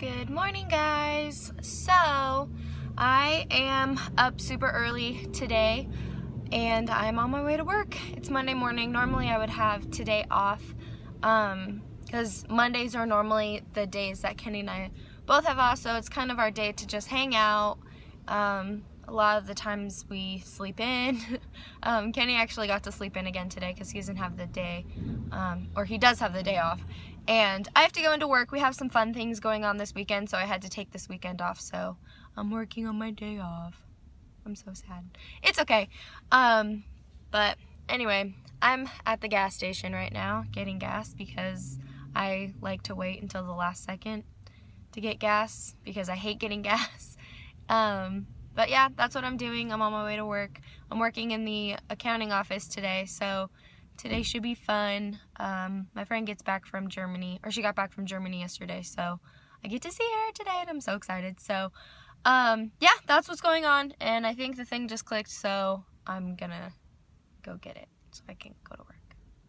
Good morning guys. So I am up super early today and I'm on my way to work. It's Monday morning. Normally I would have today off um, because Mondays are normally the days that Kenny and I both have off so it's kind of our day to just hang out. Um, a lot of the times we sleep in. um, Kenny actually got to sleep in again today because he doesn't have the day, um, or he does have the day off. And I have to go into work. We have some fun things going on this weekend, so I had to take this weekend off. So I'm working on my day off. I'm so sad. It's okay. Um, but anyway, I'm at the gas station right now getting gas because I like to wait until the last second to get gas because I hate getting gas. Um, but yeah, that's what I'm doing. I'm on my way to work. I'm working in the accounting office today, so today should be fun. Um, my friend gets back from Germany, or she got back from Germany yesterday, so I get to see her today, and I'm so excited. So, um, yeah, that's what's going on, and I think the thing just clicked, so I'm gonna go get it so I can go to work.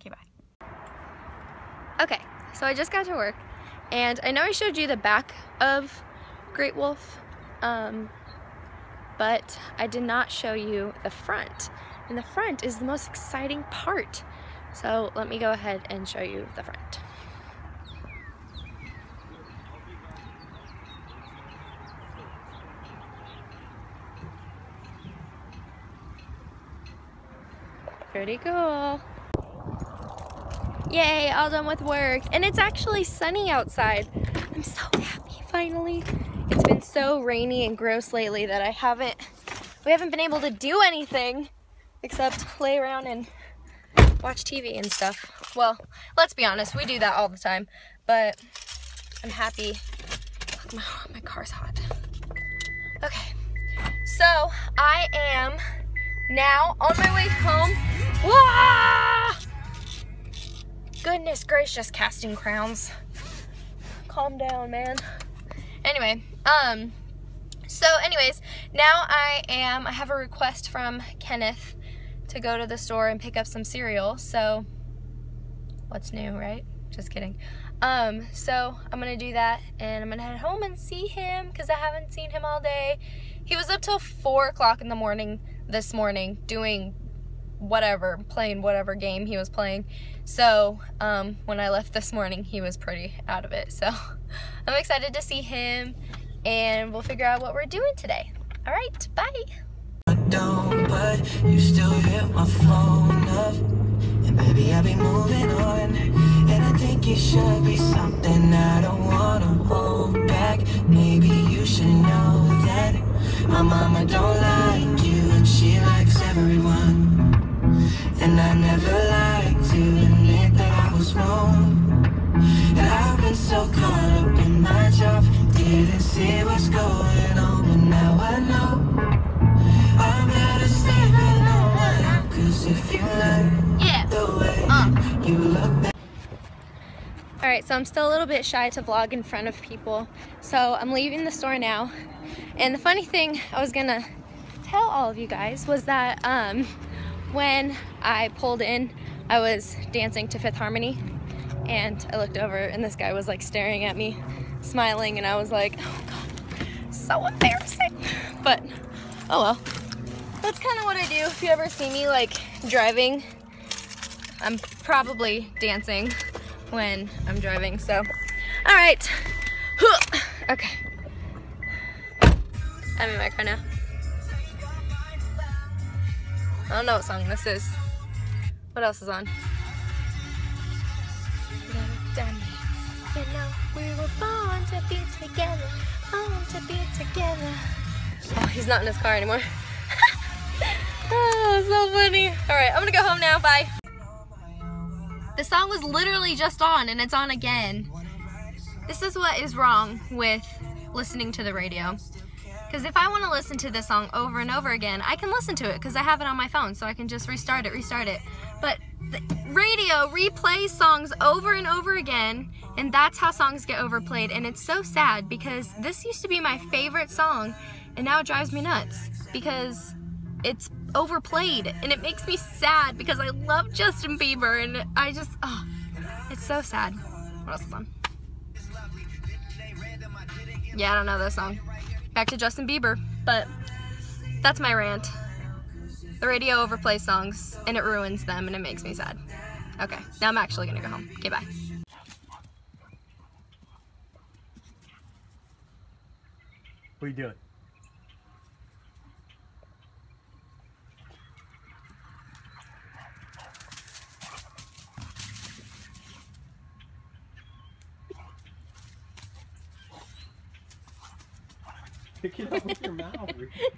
Okay, bye. Okay, so I just got to work, and I know I showed you the back of Great Wolf, um, but I did not show you the front. And the front is the most exciting part. So let me go ahead and show you the front. Pretty cool. Yay, all done with work. And it's actually sunny outside. I'm so happy finally. It's been so rainy and gross lately that I haven't, we haven't been able to do anything except play around and watch TV and stuff. Well, let's be honest, we do that all the time, but I'm happy. My, my car's hot. Okay, so I am now on my way home. Wah! Goodness gracious, casting crowns. Calm down, man. Anyway, um, so anyways, now I am, I have a request from Kenneth to go to the store and pick up some cereal, so what's new, right? Just kidding. Um, so I'm gonna do that and I'm gonna head home and see him because I haven't seen him all day. He was up till four o'clock in the morning this morning doing whatever, playing whatever game he was playing. So um, when I left this morning, he was pretty out of it. So I'm excited to see him and we'll figure out what we're doing today. All right, bye. Don't, but you still hit my phone up. And baby, I'll be moving on. And I think it should be something I don't wanna hold back. Maybe you should know that my mama don't like you and she likes everyone. And I never like to admit that I was wrong. And I've been so caught up in my job, didn't see what's going on, Alright, so I'm still a little bit shy to vlog in front of people. So I'm leaving the store now. And the funny thing I was gonna tell all of you guys was that um, when I pulled in, I was dancing to Fifth Harmony and I looked over and this guy was like staring at me, smiling, and I was like, oh god, so embarrassing. But, oh well. That's kind of what I do. If you ever see me like driving, I'm probably dancing when I'm driving, so. All right, okay. I'm in my car now. I don't know what song this is. What else is on? Oh, he's not in his car anymore. oh, so funny. All right, I'm gonna go home now. Bye. The song was literally just on and it's on again. This is what is wrong with listening to the radio. Because if I want to listen to this song over and over again, I can listen to it because I have it on my phone, so I can just restart it, restart it. But the radio replays songs over and over again, and that's how songs get overplayed. And it's so sad because this used to be my favorite song, and now it drives me nuts because it's overplayed, and it makes me sad because I love Justin Bieber, and I just, oh, it's so sad. What else is on? Yeah, I don't know that song. Back to Justin Bieber, but that's my rant. The radio overplays songs and it ruins them and it makes me sad. Okay, now I'm actually gonna go home. Okay, bye. What are you doing? Pick it up with your mouth,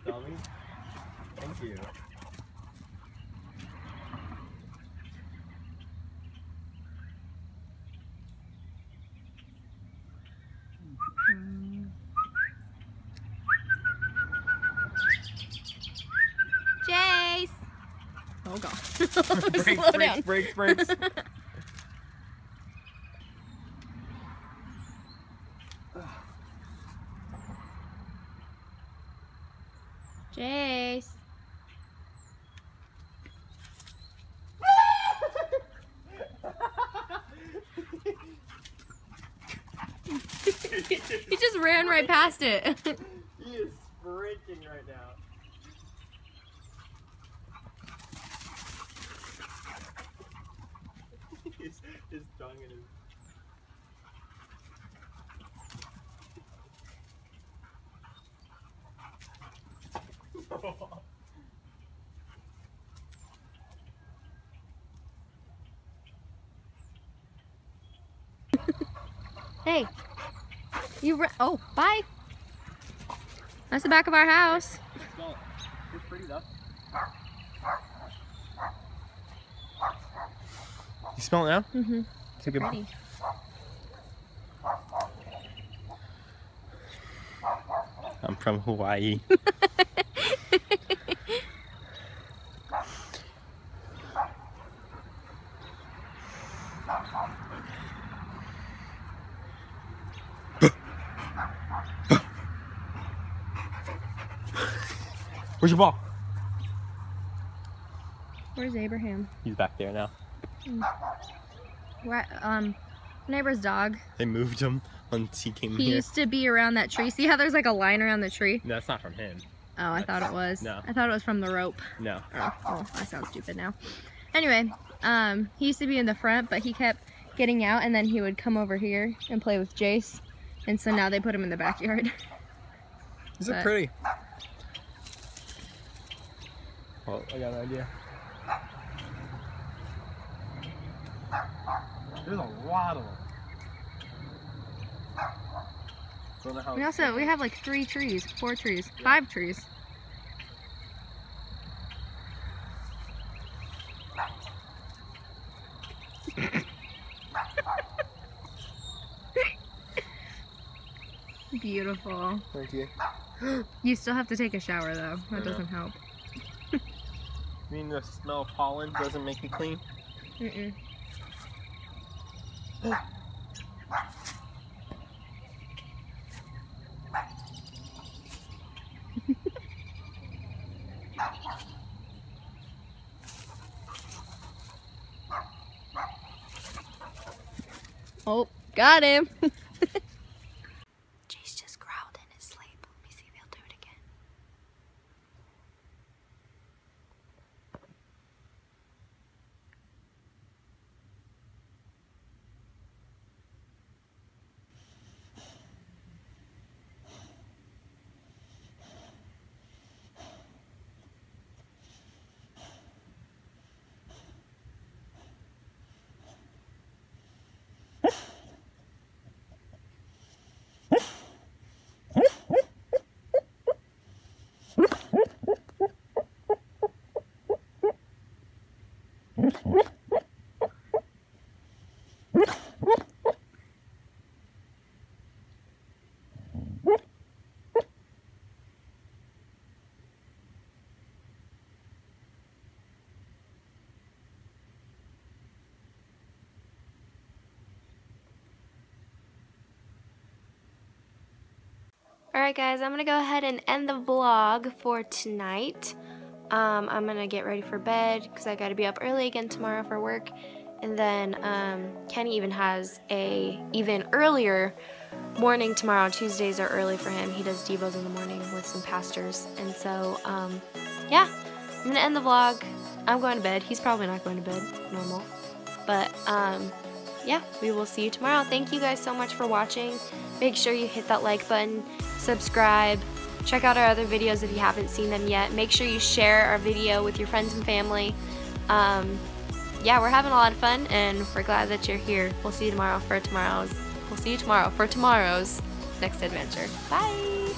dummy. Thank you. Jace! Oh god. brakes, Slow brakes, down. brakes, brakes. Jace. he just ran right past it. He is sprinting right now. his, his tongue and his. Hey. You ra- Oh, bye. That's the back of our house. It's pretty though. You smell it now? Mm-hmm. It's a good Pretty. I'm from Hawaii. Where's your ball? Where's Abraham? He's back there now. Where, um, neighbor's dog. They moved him once he came He here. used to be around that tree. See how there's like a line around the tree? No, that's not from him. Oh, I thought it was. No. I thought it was from the rope. No. Oh, well, I sound stupid now. Anyway, um, he used to be in the front, but he kept getting out, and then he would come over here and play with Jace. And so now they put him in the backyard. Is But- it pretty? Well, I got an idea. There's a lot of them. Don't know how We also we have like three trees, four trees, five trees. Beautiful. Thank you. You still have to take a shower though. That doesn't help. You mean the smell of pollen doesn't make it clean? Mm-mm. oh, got him. Jace just growled in his sleep. Let me see if he'll do it again. Alright guys, I'm gonna go ahead and end the vlog for tonight. Um, I'm gonna get ready for bed because I gotta be up early again tomorrow for work. And then um, Kenny even has a even earlier morning tomorrow. Tuesdays are early for him. He does Devos in the morning with some pastors. And so, um, yeah, I'm to end the vlog. I'm going to bed. He's probably not going to bed, normal. But, um, yeah, we will see you tomorrow. Thank you guys so much for watching. Make sure you hit that like button, subscribe, check out our other videos if you haven't seen them yet. Make sure you share our video with your friends and family. Um, yeah, we're having a lot of fun, and we're glad that you're here. We'll see you tomorrow for tomorrow's. We'll see you tomorrow for tomorrow's next adventure. Bye.